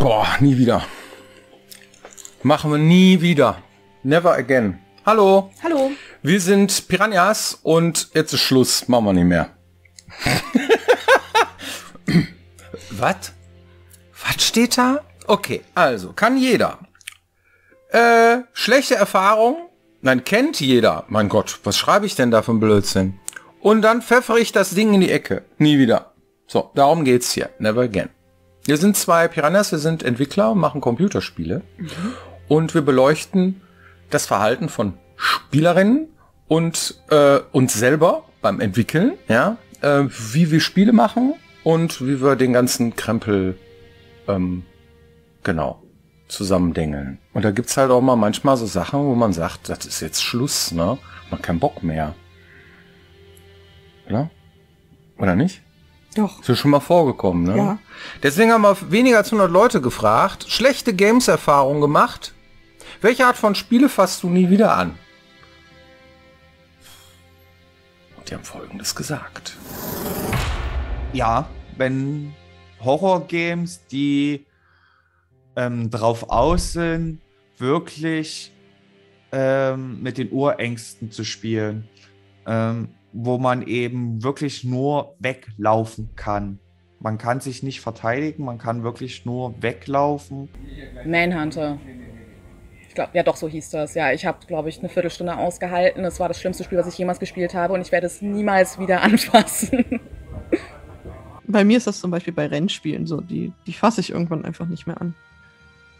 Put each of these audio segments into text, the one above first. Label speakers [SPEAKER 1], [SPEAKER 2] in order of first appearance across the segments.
[SPEAKER 1] Boah, nie wieder. Machen wir nie wieder. Never again. Hallo.
[SPEAKER 2] Hallo.
[SPEAKER 1] Wir sind Piranhas und jetzt ist Schluss. Machen wir nicht mehr. Was? Was steht da? Okay, also kann jeder. Äh, schlechte Erfahrung? Nein, kennt jeder. Mein Gott, was schreibe ich denn da für ein Blödsinn? Und dann pfeffere ich das Ding in die Ecke. Nie wieder. So, darum geht's hier. Never again. Wir sind zwei Piranhas, wir sind Entwickler, machen Computerspiele. Mhm. Und wir beleuchten das Verhalten von Spielerinnen und äh, uns selber beim Entwickeln, ja, äh, wie wir Spiele machen und wie wir den ganzen Krempel ähm, genau zusammendengeln. Und da gibt's halt auch mal manchmal so Sachen, wo man sagt, das ist jetzt Schluss, ne? Man hat keinen Bock mehr. Oder? Oder nicht?
[SPEAKER 2] Doch.
[SPEAKER 1] Ist ja schon mal vorgekommen, ne?
[SPEAKER 2] Ja.
[SPEAKER 1] Deswegen haben wir weniger als 100 Leute gefragt, schlechte Games-Erfahrungen gemacht. Welche Art von Spiele fasst du nie wieder an? Und die haben Folgendes gesagt.
[SPEAKER 3] Ja, wenn Horror-Games, die ähm, drauf aus sind, wirklich ähm, mit den Urängsten zu spielen. Ähm, wo man eben wirklich nur weglaufen kann. Man kann sich nicht verteidigen, man kann wirklich nur weglaufen.
[SPEAKER 2] Manhunter. Ich glaube, ja doch, so hieß das. Ja, ich habe, glaube ich, eine Viertelstunde ausgehalten. Das war das schlimmste Spiel, was ich jemals gespielt habe und ich werde es niemals wieder anfassen.
[SPEAKER 4] Bei mir ist das zum Beispiel bei Rennspielen so. Die, die fasse ich irgendwann einfach nicht mehr an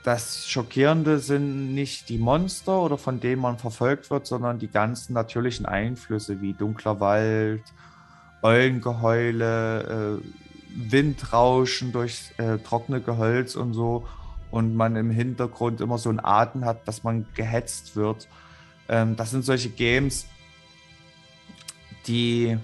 [SPEAKER 3] das Schockierende sind nicht die Monster oder von denen man verfolgt wird, sondern die ganzen natürlichen Einflüsse wie dunkler Wald, Eulengeheule, äh, Windrauschen durch äh, trockene Gehölz und so. Und man im Hintergrund immer so einen Atem hat, dass man gehetzt wird. Ähm, das sind solche Games, die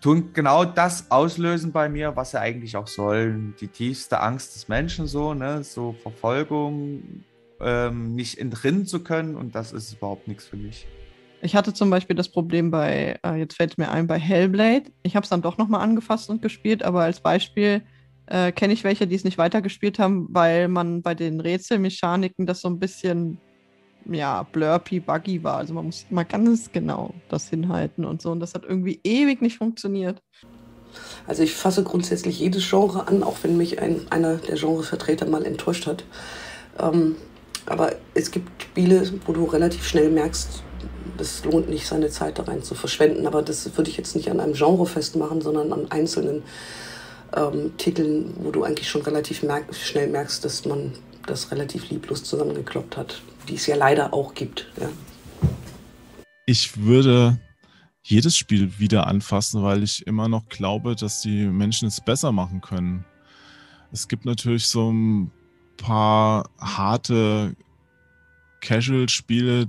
[SPEAKER 3] tun genau das auslösen bei mir, was sie eigentlich auch sollen. Die tiefste Angst des Menschen, so, ne, so Verfolgung, ähm, nicht entrinnen zu können und das ist überhaupt nichts für mich.
[SPEAKER 4] Ich hatte zum Beispiel das Problem bei, äh, jetzt fällt mir ein, bei Hellblade. Ich habe es dann doch nochmal angefasst und gespielt, aber als Beispiel äh, kenne ich welche, die es nicht weitergespielt haben, weil man bei den Rätselmechaniken das so ein bisschen ja, blurpy, buggy war. Also man muss mal ganz genau das hinhalten und so. Und das hat irgendwie ewig nicht funktioniert.
[SPEAKER 5] Also ich fasse grundsätzlich jedes Genre an, auch wenn mich ein, einer der Genrevertreter mal enttäuscht hat. Ähm, aber es gibt Spiele, wo du relativ schnell merkst, es lohnt nicht, seine Zeit da rein zu verschwenden. Aber das würde ich jetzt nicht an einem Genre festmachen, sondern an einzelnen ähm, Titeln, wo du eigentlich schon relativ merk schnell merkst, dass man das relativ lieblos zusammengekloppt hat die es ja leider auch gibt. Ja.
[SPEAKER 6] Ich würde jedes Spiel wieder anfassen, weil ich immer noch glaube, dass die Menschen es besser machen können. Es gibt natürlich so ein paar harte Casual-Spiele,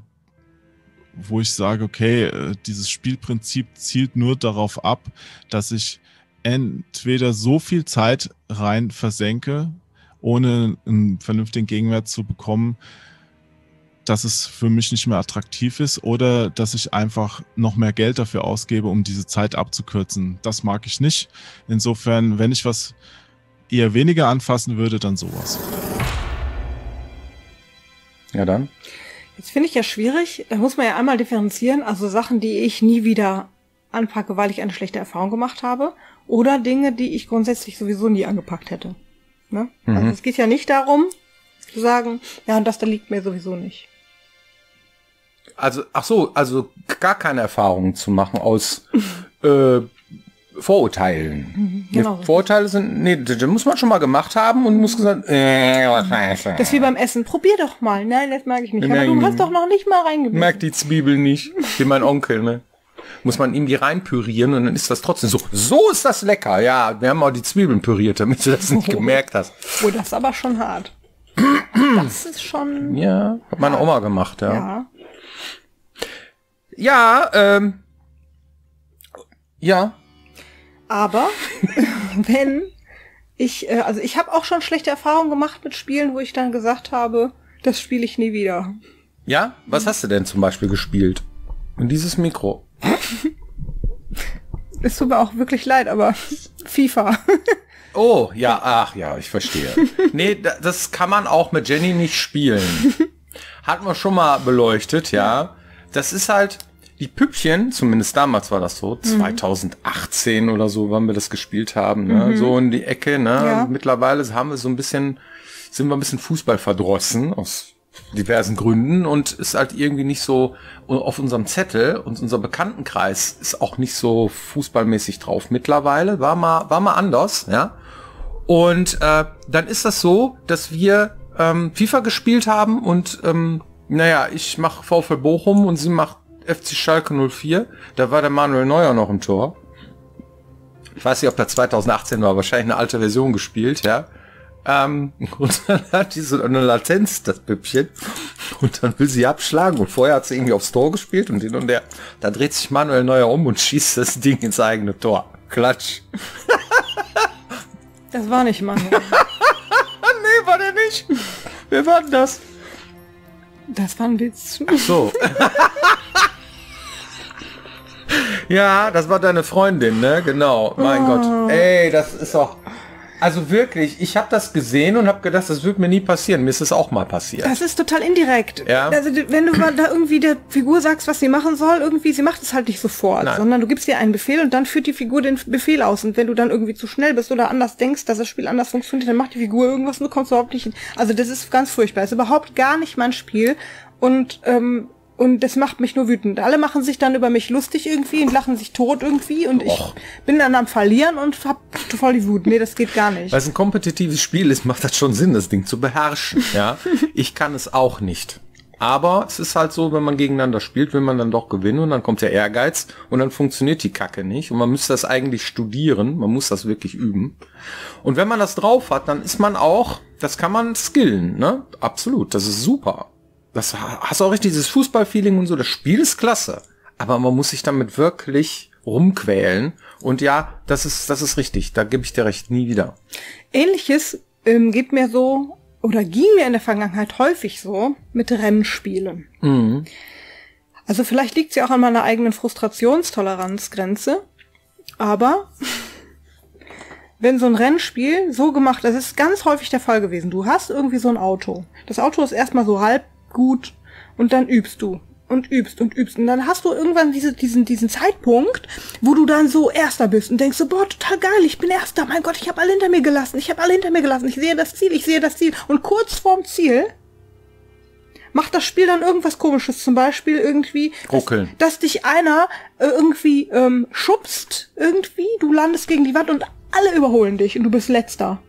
[SPEAKER 6] wo ich sage, okay, äh, dieses Spielprinzip zielt nur darauf ab, dass ich entweder so viel Zeit rein versenke, ohne einen vernünftigen Gegenwert zu bekommen, dass es für mich nicht mehr attraktiv ist oder dass ich einfach noch mehr Geld dafür ausgebe, um diese Zeit abzukürzen. Das mag ich nicht. Insofern, wenn ich was eher weniger anfassen würde, dann sowas.
[SPEAKER 1] Ja, dann.
[SPEAKER 2] Jetzt finde ich ja schwierig, da muss man ja einmal differenzieren, also Sachen, die ich nie wieder anpacke, weil ich eine schlechte Erfahrung gemacht habe, oder Dinge, die ich grundsätzlich sowieso nie angepackt hätte. Ne? Also mhm. Also es geht ja nicht darum, zu sagen, ja, und das da liegt mir sowieso nicht
[SPEAKER 1] also, ach so, also gar keine Erfahrungen zu machen aus äh, Vorurteilen. Mhm, genau. Vorurteile sind, nee, das muss man schon mal gemacht haben und muss gesagt, äh, was
[SPEAKER 2] Das ist wie beim Essen. Probier doch mal. Nein, das mag ich nicht. Aber du hast doch noch nicht mal reingebissen.
[SPEAKER 1] Merkt die Zwiebel nicht. Wie mein Onkel, ne? Muss man ihm die reinpürieren und dann ist das trotzdem so. So ist das lecker. Ja, wir haben auch die Zwiebeln püriert, damit du das nicht gemerkt hast.
[SPEAKER 2] Oh, das ist aber schon hart. das ist schon.
[SPEAKER 1] Ja, hat meine Oma gemacht, ja. Ja. Ja, ähm. Ja.
[SPEAKER 2] Aber wenn ich, äh, also ich habe auch schon schlechte Erfahrungen gemacht mit Spielen, wo ich dann gesagt habe, das spiele ich nie wieder.
[SPEAKER 1] Ja? Was hast du denn zum Beispiel gespielt? Und dieses Mikro.
[SPEAKER 2] es tut mir auch wirklich leid, aber FIFA.
[SPEAKER 1] Oh, ja, ach ja, ich verstehe. nee, da- das kann man auch mit Jenny nicht spielen. Hat man schon mal beleuchtet, ja. Das ist halt, die Püppchen, zumindest damals war das so,
[SPEAKER 2] Mhm.
[SPEAKER 1] 2018 oder so, wann wir das gespielt haben, ne? so in die Ecke, ne?
[SPEAKER 2] Mhm. Ja.
[SPEAKER 1] Mittlerweile haben wir so ein bisschen, sind wir ein bisschen Fußball verdrossen aus diversen Gründen und ist halt irgendwie nicht so auf unserem Zettel und unser Bekanntenkreis ist auch nicht so fußballmäßig drauf. Mittlerweile war mal, war mal anders, ja. Und äh, dann ist das so, dass wir ähm, FIFA gespielt haben und ähm, naja, ich mache VfL Bochum und sie macht FC Schalke 04. Da war der Manuel Neuer noch im Tor. Ich weiß nicht, ob der 2018 war, wahrscheinlich eine alte Version gespielt, ja. Ähm, und dann hat die so eine Latenz, das Püppchen. Und dann will sie abschlagen. Und vorher hat sie irgendwie aufs Tor gespielt und hin und her. Da dreht sich Manuel Neuer um und schießt das Ding ins eigene Tor. Klatsch.
[SPEAKER 2] Das war nicht Manuel.
[SPEAKER 1] Nee, war der nicht. Wer war denn das?
[SPEAKER 2] Das war ein Witz.
[SPEAKER 1] So. ja, das war deine Freundin, ne? Genau. Mein Gott. Ey, das ist doch. Also wirklich, ich habe das gesehen und habe gedacht, das wird mir nie passieren. Mir ist es auch mal passiert.
[SPEAKER 2] Das ist total indirekt.
[SPEAKER 1] Ja.
[SPEAKER 2] Also wenn du mal da irgendwie der Figur sagst, was sie machen soll, irgendwie, sie macht es halt nicht sofort,
[SPEAKER 1] Nein.
[SPEAKER 2] sondern du gibst ihr einen Befehl und dann führt die Figur den Befehl aus. Und wenn du dann irgendwie zu schnell bist oder anders denkst, dass das Spiel anders funktioniert, dann macht die Figur irgendwas und du kommst überhaupt nicht hin. Also das ist ganz furchtbar. Das ist überhaupt gar nicht mein Spiel. Und ähm, und das macht mich nur wütend. Alle machen sich dann über mich lustig irgendwie und lachen sich tot irgendwie und ich
[SPEAKER 1] Och.
[SPEAKER 2] bin dann am Verlieren und hab voll die Wut. Nee, das geht gar nicht.
[SPEAKER 1] Weil es ein kompetitives Spiel ist, macht das schon Sinn, das Ding zu beherrschen. Ja, ich kann es auch nicht. Aber es ist halt so, wenn man gegeneinander spielt, will man dann doch gewinnen und dann kommt der Ehrgeiz und dann funktioniert die Kacke nicht und man müsste das eigentlich studieren, man muss das wirklich üben. Und wenn man das drauf hat, dann ist man auch, das kann man skillen, ne? Absolut, das ist super. Das hast auch richtig dieses Fußballfeeling und so, das Spiel ist klasse. Aber man muss sich damit wirklich rumquälen und ja, das ist, das ist richtig, da gebe ich dir recht, nie wieder.
[SPEAKER 2] Ähnliches ähm, geht mir so oder ging mir in der Vergangenheit häufig so mit Rennspielen.
[SPEAKER 1] Mhm.
[SPEAKER 2] Also vielleicht liegt sie auch an meiner eigenen Frustrationstoleranzgrenze, aber wenn so ein Rennspiel so gemacht, das ist ganz häufig der Fall gewesen. Du hast irgendwie so ein Auto. Das Auto ist erstmal so halb gut und dann übst du und übst und übst. Und dann hast du irgendwann diese, diesen, diesen Zeitpunkt, wo du dann so Erster bist und denkst so, boah, total geil, ich bin Erster, mein Gott, ich habe alle hinter mir gelassen, ich habe alle hinter mir gelassen, ich sehe das Ziel, ich sehe das Ziel. Und kurz vorm Ziel macht das Spiel dann irgendwas komisches, zum Beispiel irgendwie, dass, dass dich einer äh, irgendwie ähm, schubst, irgendwie, du landest gegen die Wand und alle überholen dich und du bist letzter.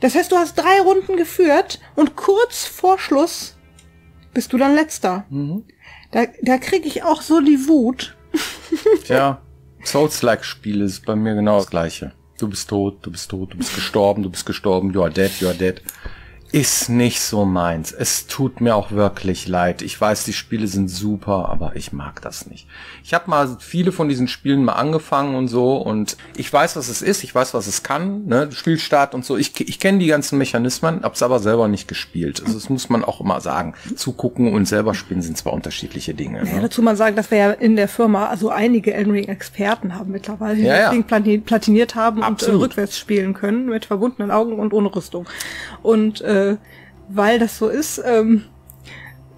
[SPEAKER 2] Das heißt, du hast drei Runden geführt und kurz vor Schluss bist du dann letzter. Da, da kriege ich auch so die Wut.
[SPEAKER 1] Tja, Souls-like-Spiele ist bei mir genau das gleiche. Du bist tot, du bist tot, du bist gestorben, du bist gestorben, you are dead, you are dead. Ist nicht so meins. Es tut mir auch wirklich leid. Ich weiß, die Spiele sind super, aber ich mag das nicht. Ich habe mal viele von diesen Spielen mal angefangen und so und ich weiß, was es ist, ich weiß, was es kann, ne? Spielstart und so. Ich, ich kenne die ganzen Mechanismen, hab's aber selber nicht gespielt. Also das muss man auch immer sagen. Zugucken und selber spielen sind zwar unterschiedliche Dinge.
[SPEAKER 2] Ja,
[SPEAKER 1] Ne?
[SPEAKER 2] dazu mal sagen, dass wir ja in der Firma also einige Elden Ring Experten haben mittlerweile, die
[SPEAKER 1] Ja,
[SPEAKER 2] das
[SPEAKER 1] ja.
[SPEAKER 2] Platiniert haben und äh,
[SPEAKER 1] Absolut.
[SPEAKER 2] rückwärts spielen können mit verbundenen Augen und ohne Rüstung. Und äh, weil das so ist, ähm,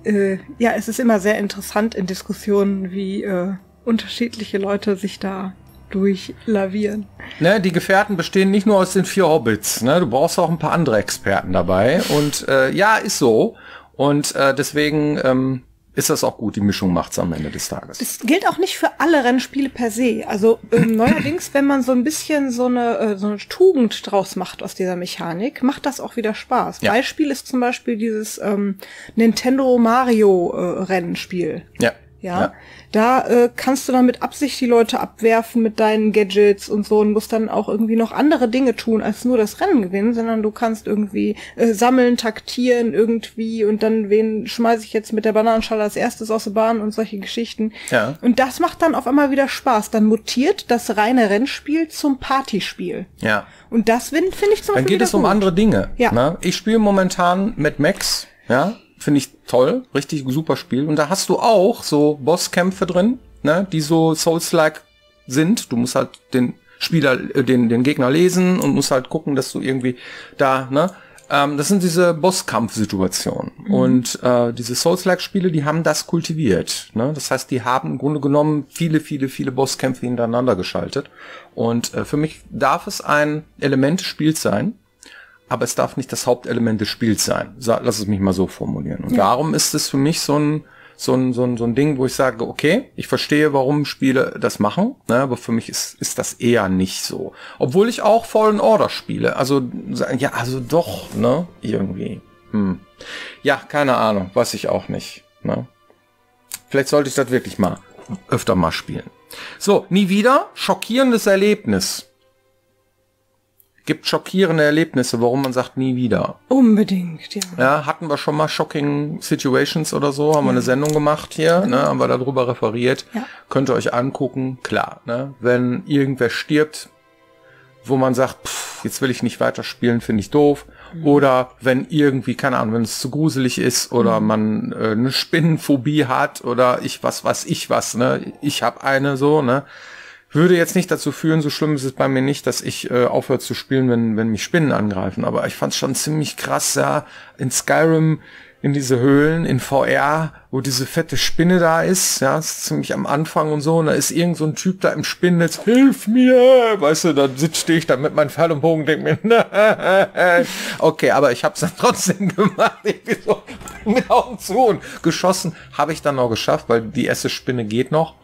[SPEAKER 2] äh, ja, es ist immer sehr interessant in Diskussionen, wie äh, unterschiedliche Leute sich da durchlavieren.
[SPEAKER 1] Ne, die Gefährten bestehen nicht nur aus den vier Hobbits. Ne? Du brauchst auch ein paar andere Experten dabei. Und äh, ja, ist so. Und äh, deswegen ähm, ist das auch gut. Die Mischung macht's am Ende des Tages.
[SPEAKER 2] Das gilt auch nicht für alle Rennspiele per se. Also ähm, neuerdings, wenn man so ein bisschen so eine, äh, so eine Tugend draus macht aus dieser Mechanik, macht das auch wieder Spaß.
[SPEAKER 1] Ja.
[SPEAKER 2] Beispiel ist zum Beispiel dieses ähm, Nintendo Mario äh, Rennspiel.
[SPEAKER 1] Ja.
[SPEAKER 2] Ja, da äh, kannst du dann mit Absicht die Leute abwerfen mit deinen Gadgets und so und musst dann auch irgendwie noch andere Dinge tun, als nur das Rennen gewinnen, sondern du kannst irgendwie äh, sammeln, taktieren irgendwie und dann wen schmeiße ich jetzt mit der Bananenschale als erstes aus der Bahn und solche Geschichten.
[SPEAKER 1] Ja.
[SPEAKER 2] Und das macht dann auf einmal wieder Spaß. Dann mutiert das reine Rennspiel zum Partyspiel.
[SPEAKER 1] Ja.
[SPEAKER 2] Und das finde find ich zum
[SPEAKER 1] Dann
[SPEAKER 2] Beispiel
[SPEAKER 1] geht es um
[SPEAKER 2] gut.
[SPEAKER 1] andere Dinge.
[SPEAKER 2] Ja.
[SPEAKER 1] Ne? Ich spiele momentan mit Max. Ja. Finde ich toll. Richtig super Spiel. Und da hast du auch so Bosskämpfe drin, ne? die so Souls-like sind. Du musst halt den Spieler äh, den, den Gegner lesen und musst halt gucken, dass du irgendwie da, ne? Ähm, das sind diese Bosskampfsituationen. Mhm. Und äh, diese Souls-like-Spiele, die haben das kultiviert. Ne? Das heißt, die haben im Grunde genommen viele, viele, viele Bosskämpfe hintereinander geschaltet. Und äh, für mich darf es ein Element des Spiels sein, aber es darf nicht das Hauptelement des Spiels sein. Lass es mich mal so formulieren. Und ja. darum ist es für mich so ein so ein, so ein, so ein Ding, wo ich sage, okay, ich verstehe, warum Spiele das machen, ne, aber für mich ist, ist das eher nicht so. Obwohl ich auch Fallen Order spiele. Also, ja, also doch, ne, irgendwie. Hm. Ja, keine Ahnung, weiß ich auch nicht. Ne? Vielleicht sollte ich das wirklich mal öfter mal spielen. So, nie wieder. Schockierendes Erlebnis gibt schockierende Erlebnisse, warum man sagt nie wieder.
[SPEAKER 2] Unbedingt, ja.
[SPEAKER 1] Ja, hatten wir schon mal Shocking Situations oder so, haben ja. wir eine Sendung gemacht hier, ne, haben wir darüber referiert. Ja. Könnt ihr euch angucken, klar, ne, wenn irgendwer stirbt, wo man sagt, pff, jetzt will ich nicht weiterspielen, finde ich doof. Mhm. Oder wenn irgendwie, keine Ahnung, wenn es zu gruselig ist oder mhm. man äh, eine Spinnenphobie hat oder ich was, was ich was, ne, ich habe eine so, ne würde jetzt nicht dazu führen, so schlimm ist es bei mir nicht, dass ich äh, aufhöre zu spielen, wenn, wenn mich Spinnen angreifen. Aber ich fand es schon ziemlich krass, ja, in Skyrim, in diese Höhlen, in VR, wo diese fette Spinne da ist, ja, ist ziemlich am Anfang und so, und da ist irgend so ein Typ da im Spinnennetz, hilf mir, weißt du, dann sitze stehe ich da mit meinem Pfeil und Bogen, denk mir, okay, aber ich hab's dann trotzdem gemacht, irgendwie so mit Augen zu und geschossen, habe ich dann noch geschafft, weil die erste Spinne geht noch.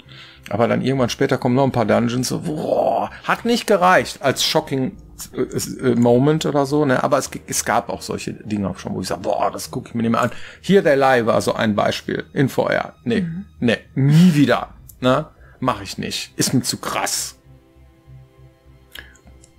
[SPEAKER 1] Aber dann irgendwann später kommen noch ein paar Dungeons. So, boah, hat nicht gereicht als shocking äh, äh, Moment oder so, ne? Aber es, es gab auch solche Dinge auch schon, wo ich sage, boah, das gucke ich mir nicht mehr an. Hier der Lie war so ein Beispiel in VR. Nee, mhm. nee, nie wieder. Ne? Mach ich nicht. Ist mir zu krass.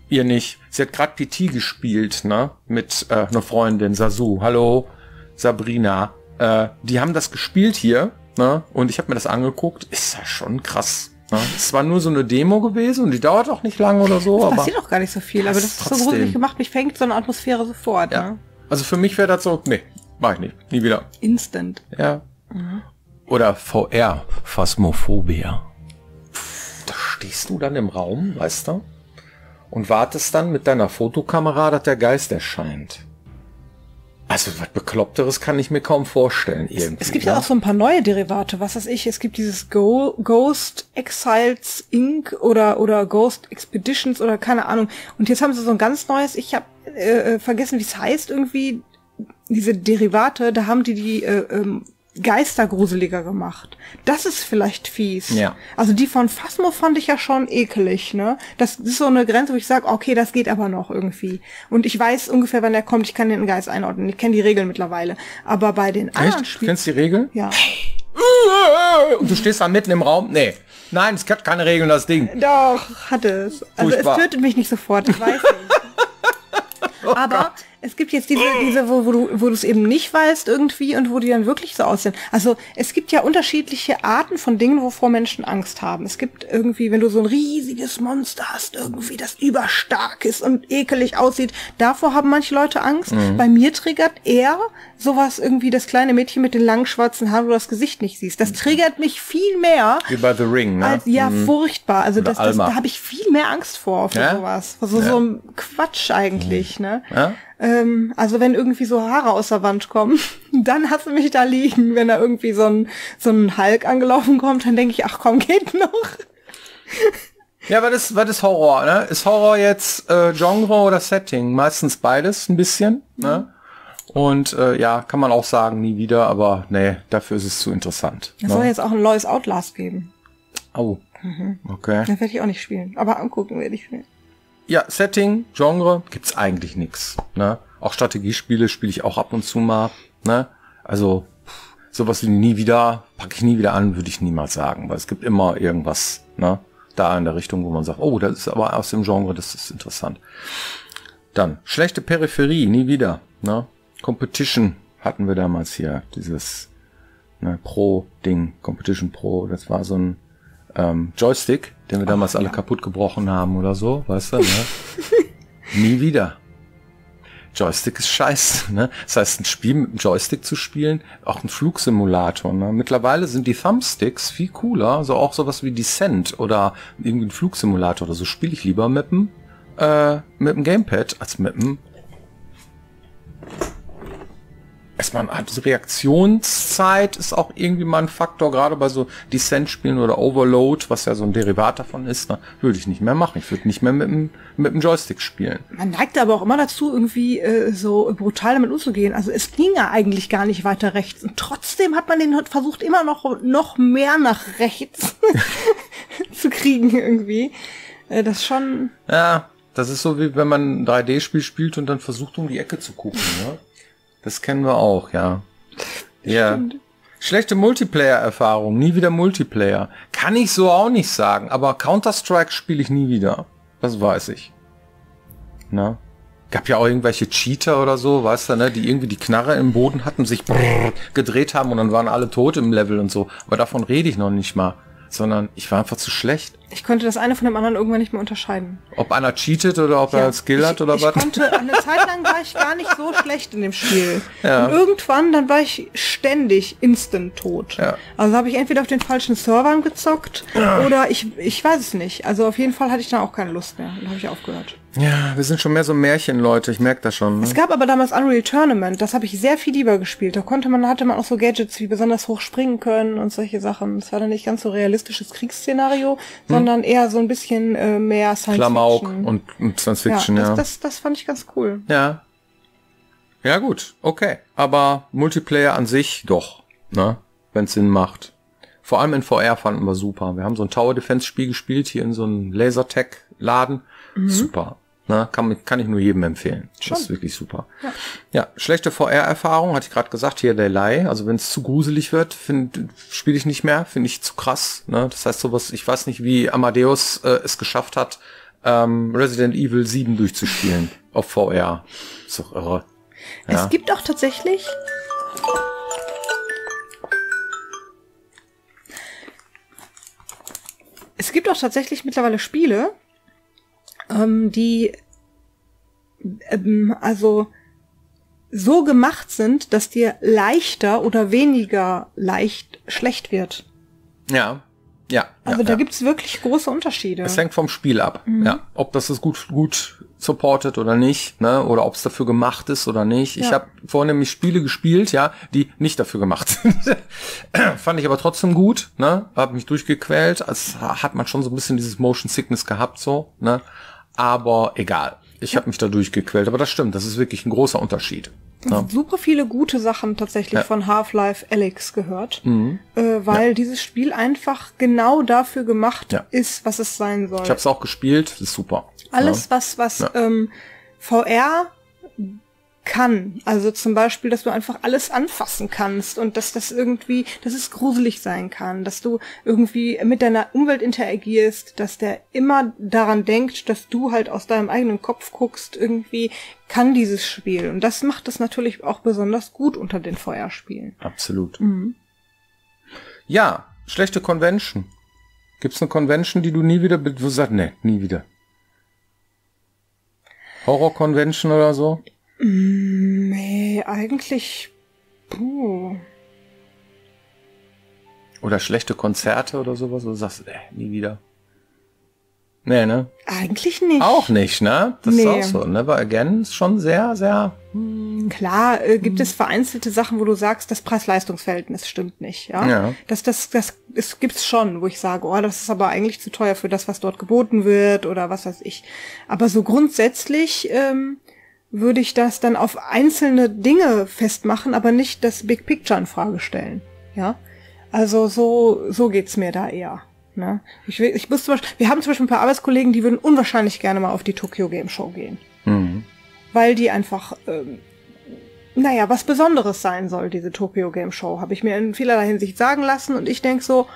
[SPEAKER 1] Ihr nicht. Sie hat gerade PT gespielt, ne? Mit äh, einer Freundin, Sasu. Hallo, Sabrina. Äh, die haben das gespielt hier Ne? Und ich habe mir das angeguckt. Ist ja schon krass. Ne? Es war nur so eine Demo gewesen und die dauert auch nicht lange oder so.
[SPEAKER 2] Das aber passiert auch gar nicht so viel, aber das ist trotzdem. so gruselig gemacht. Mich fängt so eine Atmosphäre sofort. Ja. Ne?
[SPEAKER 1] Also für mich wäre das so, nee, mach ich nicht. Nie wieder.
[SPEAKER 2] Instant.
[SPEAKER 1] Ja. Mhm. Oder VR, Phasmophobia. Da stehst du dann im Raum, weißt du? Und wartest dann mit deiner Fotokamera, dass der Geist erscheint. Also was Bekloppteres kann ich mir kaum vorstellen. Irgendwie,
[SPEAKER 2] es gibt ja, ja auch so ein paar neue Derivate. Was weiß ich, es gibt dieses Go Ghost Exiles Inc. oder oder Ghost Expeditions oder keine Ahnung. Und jetzt haben sie so ein ganz neues, ich habe äh, äh, vergessen, wie es heißt, irgendwie diese Derivate, da haben die die äh, ähm, geistergruseliger gemacht. Das ist vielleicht fies.
[SPEAKER 1] Ja.
[SPEAKER 2] Also die von Phasmo fand ich ja schon ekelig, ne? Das ist so eine Grenze, wo ich sage, okay, das geht aber noch irgendwie. Und ich weiß ungefähr, wann er kommt. Ich kann den Geist einordnen. Ich kenne die Regeln mittlerweile. Aber bei den
[SPEAKER 1] Echt? anderen Spielen... Kennst du die Regeln?
[SPEAKER 2] Ja.
[SPEAKER 1] Und du stehst da mitten im Raum? Nee. Nein, es hat keine Regeln, das Ding.
[SPEAKER 2] Doch, hat es. Also Furchtbar. es tötet mich nicht sofort, ich weiß nicht. oh aber... Gott es gibt jetzt diese, diese wo, wo du wo du es eben nicht weißt irgendwie und wo die dann wirklich so aussehen. Also es gibt ja unterschiedliche Arten von Dingen, wovor Menschen Angst haben. Es gibt irgendwie, wenn du so ein riesiges Monster hast, irgendwie das überstark ist und ekelig aussieht, davor haben manche Leute Angst. Mhm. Bei mir triggert eher sowas irgendwie das kleine Mädchen mit den langen schwarzen Haaren, wo du das Gesicht nicht siehst. Das triggert mich viel mehr.
[SPEAKER 1] Wie bei The Ring, ne?
[SPEAKER 2] Als, ja, mhm. furchtbar. Also das, das, da habe ich viel mehr Angst vor, vor ja? sowas. Also ja. so ein Quatsch eigentlich, mhm. ne? Ja? Ähm, also wenn irgendwie so Haare aus der Wand kommen, dann hast du mich da liegen. Wenn da irgendwie so ein, so ein Hulk angelaufen kommt, dann denke ich, ach komm, geht noch.
[SPEAKER 1] Ja, was ist, was ist Horror, ne? Ist Horror jetzt äh, Genre oder Setting? Meistens beides ein bisschen, ne? Mhm. Und äh, ja, kann man auch sagen, nie wieder, aber nee, dafür ist es zu interessant.
[SPEAKER 2] Es ne? soll jetzt auch ein neues Outlast geben.
[SPEAKER 1] Oh. Mhm. Okay.
[SPEAKER 2] Das werde ich auch nicht spielen. Aber angucken werde ich spielen
[SPEAKER 1] ja, Setting, Genre, gibt's eigentlich nix. Ne? Auch Strategiespiele spiele ich auch ab und zu mal. Ne? Also sowas wie nie wieder, packe ich nie wieder an, würde ich niemals sagen, weil es gibt immer irgendwas ne? da in der Richtung, wo man sagt, oh, das ist aber aus dem Genre, das ist interessant. Dann, schlechte Peripherie, nie wieder. Ne? Competition hatten wir damals hier, dieses ne, Pro-Ding, Competition Pro, das war so ein ähm, Joystick, den wir damals Ach, alle ja. kaputt gebrochen haben oder so, weißt du, ne? Nie wieder. Joystick ist scheiße. Ne? Das heißt, ein Spiel mit einem Joystick zu spielen, auch ein Flugsimulator. Ne? Mittlerweile sind die Thumbsticks viel cooler, so auch sowas wie Descent oder irgendwie ein Flugsimulator oder so spiele ich lieber mit dem äh, mit dem Gamepad als mit dem Erstmal also Reaktionszeit ist auch irgendwie mal ein Faktor, gerade bei so Descent-Spielen oder Overload, was ja so ein Derivat davon ist, ne, würde ich nicht mehr machen. Ich würde nicht mehr mit dem, mit dem Joystick spielen.
[SPEAKER 2] Man neigt aber auch immer dazu, irgendwie äh, so brutal damit umzugehen. Also es ging ja eigentlich gar nicht weiter rechts. Und trotzdem hat man den versucht, immer noch, noch mehr nach rechts zu kriegen irgendwie. Äh, das schon.
[SPEAKER 1] Ja, das ist so wie wenn man ein 3D-Spiel spielt und dann versucht, um die Ecke zu gucken. Ne? Das kennen wir auch, ja. Ja. Schlechte Multiplayer-Erfahrung, nie wieder Multiplayer. Kann ich so auch nicht sagen, aber Counter-Strike spiele ich nie wieder. Das weiß ich. Na? Gab ja auch irgendwelche Cheater oder so, weißt du, ne, die irgendwie die Knarre im Boden hatten, sich gedreht haben und dann waren alle tot im Level und so. Aber davon rede ich noch nicht mal sondern ich war einfach zu schlecht.
[SPEAKER 2] Ich konnte das eine von dem anderen irgendwann nicht mehr unterscheiden.
[SPEAKER 1] Ob einer cheatet oder ob ja, er Skill
[SPEAKER 2] ich,
[SPEAKER 1] hat oder
[SPEAKER 2] ich
[SPEAKER 1] was?
[SPEAKER 2] Ich konnte, eine Zeit lang war ich gar nicht so schlecht in dem Spiel. Ja. Und irgendwann, dann war ich ständig instant tot. Ja. Also habe ich entweder auf den falschen Servern gezockt oder ich, ich weiß es nicht. Also auf jeden Fall hatte ich dann auch keine Lust mehr. Dann habe ich aufgehört.
[SPEAKER 1] Ja, wir sind schon mehr so Märchenleute, ich merke das schon.
[SPEAKER 2] Ne? Es gab aber damals Unreal Tournament, das habe ich sehr viel lieber gespielt. Da konnte man, hatte man auch so Gadgets wie besonders hoch springen können und solche Sachen. Es war dann nicht ganz so realistisches Kriegsszenario, hm. sondern eher so ein bisschen äh, mehr
[SPEAKER 1] Science Klamauk Fiction. Und, und Science Fiction,
[SPEAKER 2] ja.
[SPEAKER 1] Das,
[SPEAKER 2] ja. Das, das fand ich ganz cool.
[SPEAKER 1] Ja. Ja, gut, okay. Aber Multiplayer an sich doch, ne? Wenn Sinn macht. Vor allem in VR fanden wir super. Wir haben so ein Tower Defense Spiel gespielt, hier in so einem Lasertech-Laden. Mhm. Super. Na, kann, kann ich nur jedem empfehlen. Schon. Das ist wirklich super. Ja, ja schlechte VR-Erfahrung, hatte ich gerade gesagt, hier der Delay. Also wenn es zu gruselig wird, spiele ich nicht mehr, finde ich zu krass. Ne? Das heißt sowas, ich weiß nicht, wie Amadeus äh, es geschafft hat, ähm, Resident Evil 7 durchzuspielen auf VR. Ist doch irre.
[SPEAKER 2] Ja. Es gibt auch tatsächlich Es gibt auch tatsächlich mittlerweile Spiele, ähm, die ähm, also so gemacht sind, dass dir leichter oder weniger leicht schlecht wird.
[SPEAKER 1] Ja. Ja.
[SPEAKER 2] Also
[SPEAKER 1] ja,
[SPEAKER 2] da
[SPEAKER 1] ja.
[SPEAKER 2] gibt's wirklich große Unterschiede.
[SPEAKER 1] Es hängt vom Spiel ab. Mhm. Ja. Ob das ist gut, gut supportet oder nicht, ne? Oder ob es dafür gemacht ist oder nicht. Ja. Ich habe vorhin nämlich Spiele gespielt, ja, die nicht dafür gemacht sind. Fand ich aber trotzdem gut, ne? Hab mich durchgequält. Als hat man schon so ein bisschen dieses Motion Sickness gehabt, so, ne? Aber egal. Ich habe mich da durchgequält, aber das stimmt, das ist wirklich ein großer Unterschied.
[SPEAKER 2] Ja. Super viele gute Sachen tatsächlich ja. von Half-Life Alyx gehört, mhm. äh, weil ja. dieses Spiel einfach genau dafür gemacht ist, was es sein soll.
[SPEAKER 1] Ich habe es auch gespielt, das ist super.
[SPEAKER 2] Alles, was was ähm, VR kann. Also zum Beispiel, dass du einfach alles anfassen kannst und dass das irgendwie, dass es gruselig sein kann, dass du irgendwie mit deiner Umwelt interagierst, dass der immer daran denkt, dass du halt aus deinem eigenen Kopf guckst, irgendwie kann dieses Spiel. Und das macht es natürlich auch besonders gut unter den Feuerspielen.
[SPEAKER 1] Absolut. Mhm. Ja, schlechte Convention. Gibt's eine Convention, die du nie wieder, du sagst, nee, nie wieder. Horror Convention oder so?
[SPEAKER 2] Nee, eigentlich. Puh.
[SPEAKER 1] Oder schlechte Konzerte oder sowas, oder sagst du, äh, nie wieder. Nee, ne?
[SPEAKER 2] Eigentlich nicht.
[SPEAKER 1] Auch nicht, ne? Das nee. ist auch so. Never Again ist schon sehr, sehr.
[SPEAKER 2] Hm. Klar, äh, gibt hm. es vereinzelte Sachen, wo du sagst, das Preis-Leistungs-Verhältnis stimmt nicht, ja? ja. Das, das, das, das gibt's schon, wo ich sage, oh, das ist aber eigentlich zu teuer für das, was dort geboten wird oder was weiß ich. Aber so grundsätzlich ähm, würde ich das dann auf einzelne Dinge festmachen, aber nicht das Big Picture in Frage stellen. Ja, also so so geht's mir da eher. Ne? Ich, ich muss zum Beispiel, wir haben zum Beispiel ein paar Arbeitskollegen, die würden unwahrscheinlich gerne mal auf die Tokyo Game Show gehen, mhm. weil die einfach ähm, naja, was Besonderes sein soll, diese Tokyo Game Show, habe ich mir in vielerlei Hinsicht sagen lassen und ich denk so,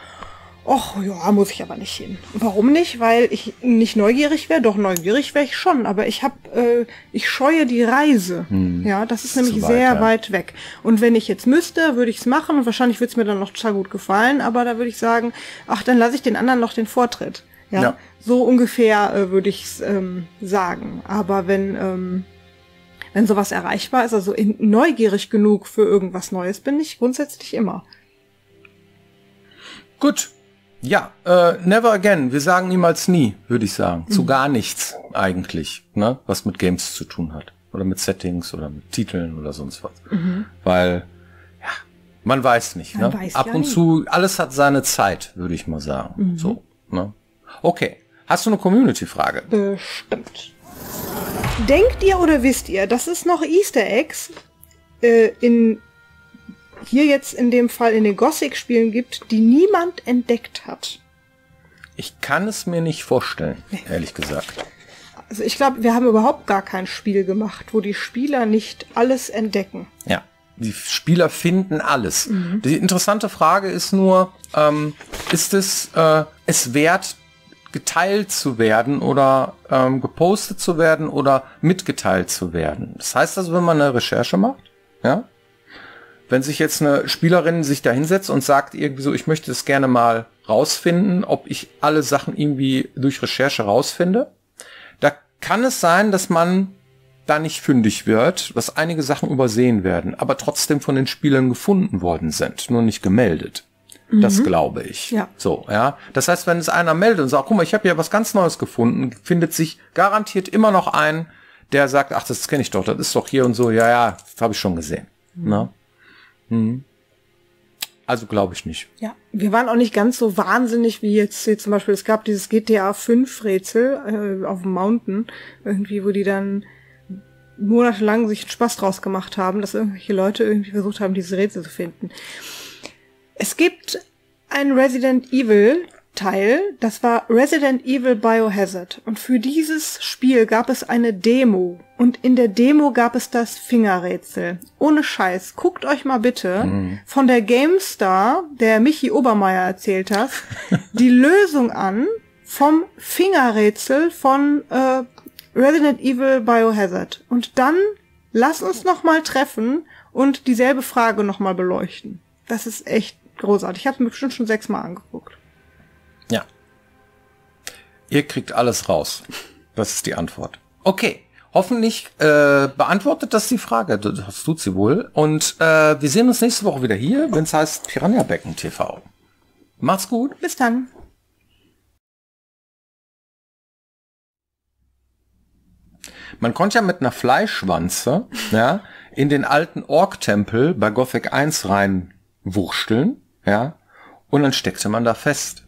[SPEAKER 2] Och ja, muss ich aber nicht hin. Warum nicht? Weil ich nicht neugierig wäre. Doch neugierig wäre ich schon, aber ich habe, äh, ich scheue die Reise. Hm. Ja, das ist nämlich weit, sehr ja. weit weg. Und wenn ich jetzt müsste, würde ich es machen und wahrscheinlich würde es mir dann noch total gut gefallen. Aber da würde ich sagen, ach, dann lasse ich den anderen noch den Vortritt. Ja, ja. so ungefähr äh, würde ich es ähm, sagen. Aber wenn ähm, wenn sowas erreichbar ist, also in, neugierig genug für irgendwas Neues bin ich grundsätzlich immer.
[SPEAKER 1] Gut. Ja, äh, never again. Wir sagen niemals nie, würde ich sagen. Zu gar nichts eigentlich, ne? was mit Games zu tun hat. Oder mit Settings oder mit Titeln oder sonst was. Weil, ja, man weiß nicht.
[SPEAKER 2] Man
[SPEAKER 1] ne?
[SPEAKER 2] weiß
[SPEAKER 1] Ab
[SPEAKER 2] ja
[SPEAKER 1] und
[SPEAKER 2] nie.
[SPEAKER 1] zu, alles hat seine Zeit, würde ich mal sagen. So, ne? Okay. Hast du eine Community-Frage?
[SPEAKER 2] Bestimmt. Denkt ihr oder wisst ihr, dass es noch Easter Eggs äh, in hier jetzt in dem Fall in den Gothic-Spielen gibt, die niemand entdeckt hat?
[SPEAKER 1] Ich kann es mir nicht vorstellen, ehrlich gesagt.
[SPEAKER 2] Also ich glaube, wir haben überhaupt gar kein Spiel gemacht, wo die Spieler nicht alles entdecken.
[SPEAKER 1] Ja, die Spieler finden alles. Die interessante Frage ist nur, ähm, ist es äh, es wert, geteilt zu werden oder ähm, gepostet zu werden oder mitgeteilt zu werden? Das heißt also, wenn man eine Recherche macht, ja, wenn sich jetzt eine Spielerin sich da hinsetzt und sagt irgendwie so, ich möchte das gerne mal rausfinden, ob ich alle Sachen irgendwie durch Recherche rausfinde, da kann es sein, dass man da nicht fündig wird, dass einige Sachen übersehen werden, aber trotzdem von den Spielern gefunden worden sind, nur nicht gemeldet. Das glaube ich.
[SPEAKER 2] Ja.
[SPEAKER 1] So, ja. Das heißt, wenn es einer meldet und sagt, guck mal, ich habe ja was ganz Neues gefunden, findet sich garantiert immer noch ein, der sagt, ach, das kenne ich doch, das ist doch hier und so, ja, ja, das habe ich schon gesehen. Ne? Mhm. Also glaube ich nicht.
[SPEAKER 2] Ja, wir waren auch nicht ganz so wahnsinnig wie jetzt hier zum Beispiel, es gab dieses GTA 5 Rätsel äh, auf dem Mountain, irgendwie, wo die dann monatelang sich einen Spaß draus gemacht haben, dass irgendwelche Leute irgendwie versucht haben, diese Rätsel zu finden. Es gibt ein Resident Evil Teil, das war Resident Evil Biohazard. Und für dieses Spiel gab es eine Demo. Und in der Demo gab es das Fingerrätsel. Ohne Scheiß. Guckt euch mal bitte von der GameStar, der Michi Obermeier erzählt hat, die Lösung an vom Fingerrätsel von äh, Resident Evil Biohazard. Und dann lass uns noch mal treffen und dieselbe Frage noch mal beleuchten. Das ist echt großartig. Ich habe mir bestimmt schon sechsmal angeguckt.
[SPEAKER 1] Ja. Ihr kriegt alles raus. Das ist die Antwort. Okay. Hoffentlich äh, beantwortet das die Frage. Das tut sie wohl. Und äh, wir sehen uns nächste Woche wieder hier, wenn es heißt Piranha Becken TV. Macht's gut.
[SPEAKER 2] Bis dann.
[SPEAKER 1] Man konnte ja mit einer Fleischwanze ja, in den alten Ork-Tempel bei Gothic 1 reinwurschteln, ja, und dann steckte man da fest.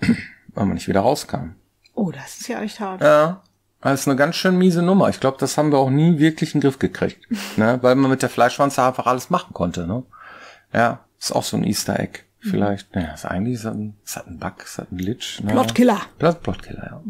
[SPEAKER 1] Weil man nicht wieder rauskam.
[SPEAKER 2] Oh, das ist ja echt hart.
[SPEAKER 1] Ja, das ist eine ganz schön miese Nummer. Ich glaube, das haben wir auch nie wirklich in den Griff gekriegt. ne? Weil man mit der Fleischwanze einfach alles machen konnte. Ne? Ja, ist auch so ein Easter Egg. Vielleicht. Ja, ist eigentlich so ein, ist ein Bug, ist ein Glitch. Ne?
[SPEAKER 2] Plotkiller.
[SPEAKER 1] Plot, Plotkiller, ja.